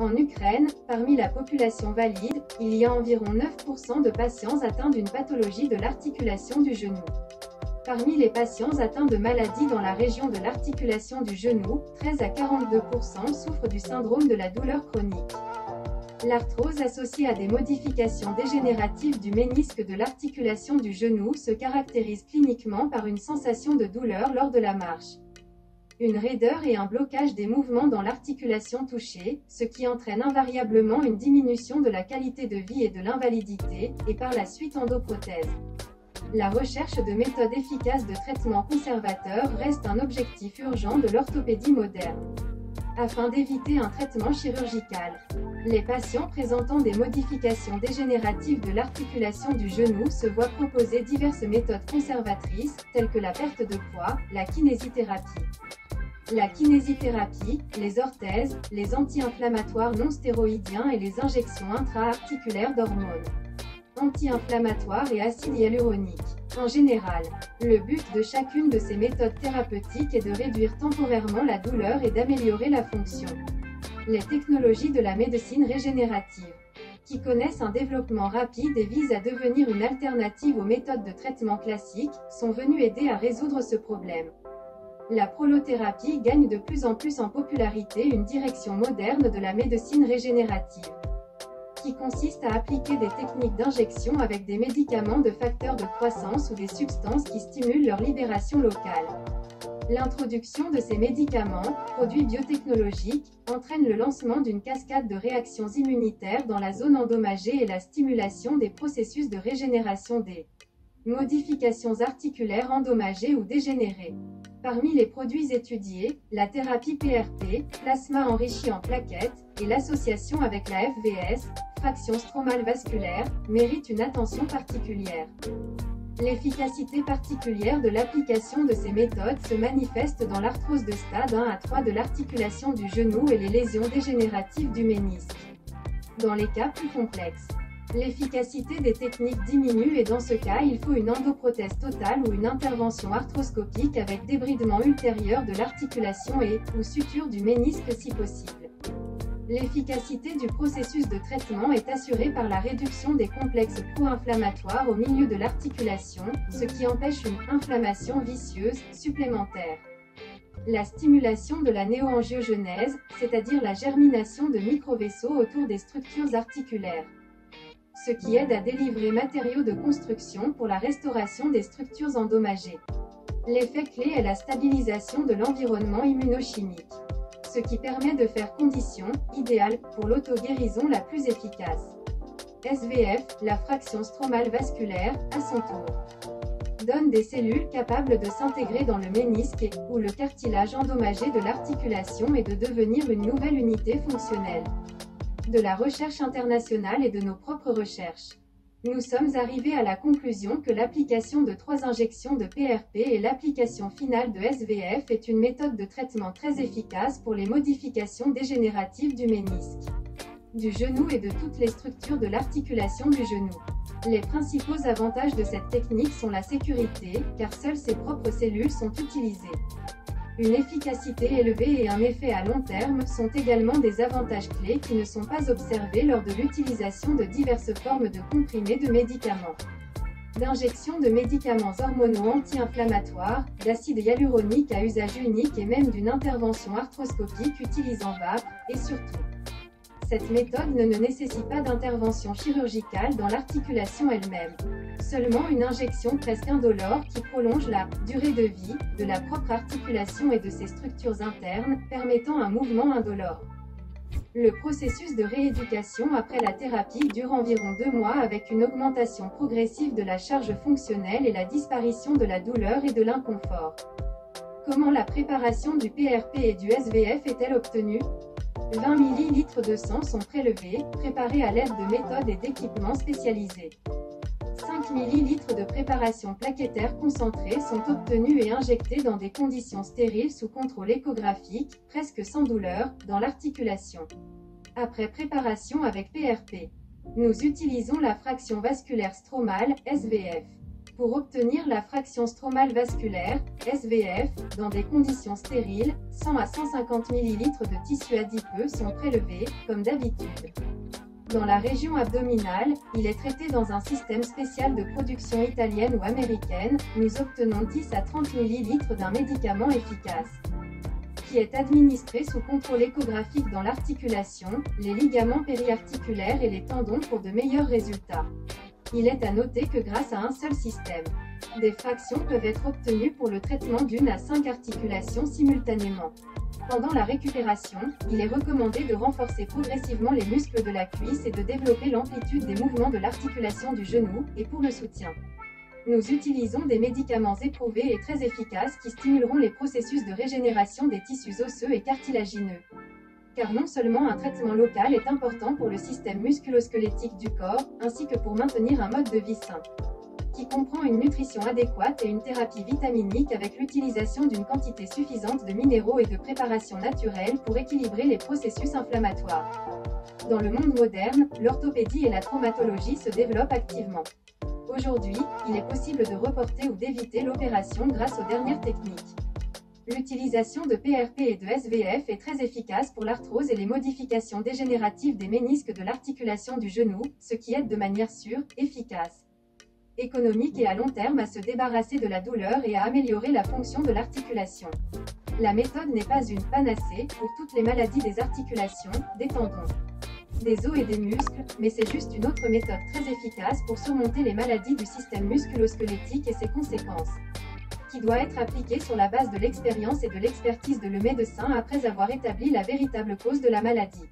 En Ukraine, parmi la population valide, il y a environ 9% de patients atteints d'une pathologie de l'articulation du genou. Parmi les patients atteints de maladies dans la région de l'articulation du genou, 13 à 42% souffrent du syndrome de la douleur chronique. L'arthrose associée à des modifications dégénératives du ménisque de l'articulation du genou se caractérise cliniquement par une sensation de douleur lors de la marche. Une raideur et un blocage des mouvements dans l'articulation touchée, ce qui entraîne invariablement une diminution de la qualité de vie et de l'invalidité, et par la suite endoprothèse. La recherche de méthodes efficaces de traitement conservateur reste un objectif urgent de l'orthopédie moderne afin d'éviter un traitement chirurgical. Les patients présentant des modifications dégénératives de l'articulation du genou se voient proposer diverses méthodes conservatrices, telles que la perte de poids, la kinésithérapie. La kinésithérapie, les orthèses, les anti-inflammatoires non stéroïdiens et les injections intra-articulaires d'hormones anti-inflammatoires et acide hyaluronique. En général, le but de chacune de ces méthodes thérapeutiques est de réduire temporairement la douleur et d'améliorer la fonction. Les technologies de la médecine régénérative, qui connaissent un développement rapide et visent à devenir une alternative aux méthodes de traitement classiques, sont venues aider à résoudre ce problème. La prolothérapie gagne de plus en plus en popularité une direction moderne de la médecine régénérative qui consiste à appliquer des techniques d'injection avec des médicaments de facteurs de croissance ou des substances qui stimulent leur libération locale. L'introduction de ces médicaments, produits biotechnologiques, entraîne le lancement d'une cascade de réactions immunitaires dans la zone endommagée et la stimulation des processus de régénération des modifications articulaires endommagées ou dégénérées. Parmi les produits étudiés, la thérapie PRP, plasma enrichi en plaquettes, et l'association avec la FVS, fraction stromale vasculaire, mérite une attention particulière. L'efficacité particulière de l'application de ces méthodes se manifeste dans l'arthrose de stade 1 à 3 de l'articulation du genou et les lésions dégénératives du ménisque. Dans les cas plus complexes, L'efficacité des techniques diminue et dans ce cas il faut une endoprothèse totale ou une intervention arthroscopique avec débridement ultérieur de l'articulation et, ou suture du ménisque si possible. L'efficacité du processus de traitement est assurée par la réduction des complexes pro-inflammatoires au milieu de l'articulation, ce qui empêche une inflammation vicieuse supplémentaire. La stimulation de la néoangiogenèse, c'est-à-dire la germination de microvaisseaux autour des structures articulaires ce qui aide à délivrer matériaux de construction pour la restauration des structures endommagées. L'effet clé est la stabilisation de l'environnement immunochimique, ce qui permet de faire condition idéale pour l'auto-guérison la plus efficace. SVF, la fraction stromale vasculaire, à son tour, donne des cellules capables de s'intégrer dans le ménisque ou le cartilage endommagé de l'articulation et de devenir une nouvelle unité fonctionnelle de la recherche internationale et de nos propres recherches. Nous sommes arrivés à la conclusion que l'application de trois injections de PRP et l'application finale de SVF est une méthode de traitement très efficace pour les modifications dégénératives du ménisque, du genou et de toutes les structures de l'articulation du genou. Les principaux avantages de cette technique sont la sécurité, car seules ses propres cellules sont utilisées. Une efficacité élevée et un effet à long terme sont également des avantages clés qui ne sont pas observés lors de l'utilisation de diverses formes de comprimés de médicaments. D'injection de médicaments hormonaux anti-inflammatoires, d'acide hyaluronique à usage unique et même d'une intervention arthroscopique utilisant VAP, et surtout, cette méthode ne, nécessite pas d'intervention chirurgicale dans l'articulation elle-même. Seulement une injection presque indolore qui prolonge la durée de vie de la propre articulation et de ses structures internes, permettant un mouvement indolore. Le processus de rééducation après la thérapie dure environ deux mois avec une augmentation progressive de la charge fonctionnelle et la disparition de la douleur et de l'inconfort. Comment la préparation du PRP et du SVF est-elle obtenue? 20 ml de sang sont prélevés, préparés à l'aide de méthodes et d'équipements spécialisés. 5 ml de préparation plaquettaire concentrée sont obtenus et injectés dans des conditions stériles sous contrôle échographique, presque sans douleur, dans l'articulation. Après préparation avec PRP, nous utilisons la fraction vasculaire stromale, SVF Pour obtenir la fraction stromale vasculaire, SVF, dans des conditions stériles, 100 à 150 ml de tissu adipeux sont prélevés, comme d'habitude. Dans la région abdominale, il est traité dans un système spécial de production italienne ou américaine, nous obtenons 10 à 30 ml d'un médicament efficace qui est administré sous contrôle échographique dans l'articulation, les ligaments périarticulaires et les tendons pour de meilleurs résultats. Il est à noter que grâce à un seul système, des fractions peuvent être obtenues pour le traitement d'une à cinq articulations simultanément. Pendant la récupération, il est recommandé de renforcer progressivement les muscles de la cuisse et de développer l'amplitude des mouvements de l'articulation du genou, et pour le soutien. Nous utilisons des médicaments éprouvés et très efficaces qui stimuleront les processus de régénération des tissus osseux et cartilagineux. Car non seulement un traitement local est important pour le système musculosquelettique du corps, ainsi que pour maintenir un mode de vie sain qui comprend une nutrition adéquate et une thérapie vitaminique avec l'utilisation d'une quantité suffisante de minéraux et de préparations naturelles pour équilibrer les processus inflammatoires. Dans le monde moderne, l'orthopédie et la traumatologie se développent activement. Aujourd'hui, il est possible de reporter ou d'éviter l'opération grâce aux dernières techniques. L'utilisation de PRP et de SVF est très efficace pour l'arthrose et les modifications dégénératives des ménisques de l'articulation du genou, ce qui aide de manière sûre, efficace, économique et à long terme à se débarrasser de la douleur et à améliorer la fonction de l'articulation. La méthode n'est pas une panacée pour toutes les maladies des articulations, des tendons des os et des muscles, mais c'est juste une autre méthode très efficace pour surmonter les maladies du système musculo-squelettique et ses conséquences qui doit être appliquée sur la base de l'expérience et de l'expertise de le médecin après avoir établi la véritable cause de la maladie.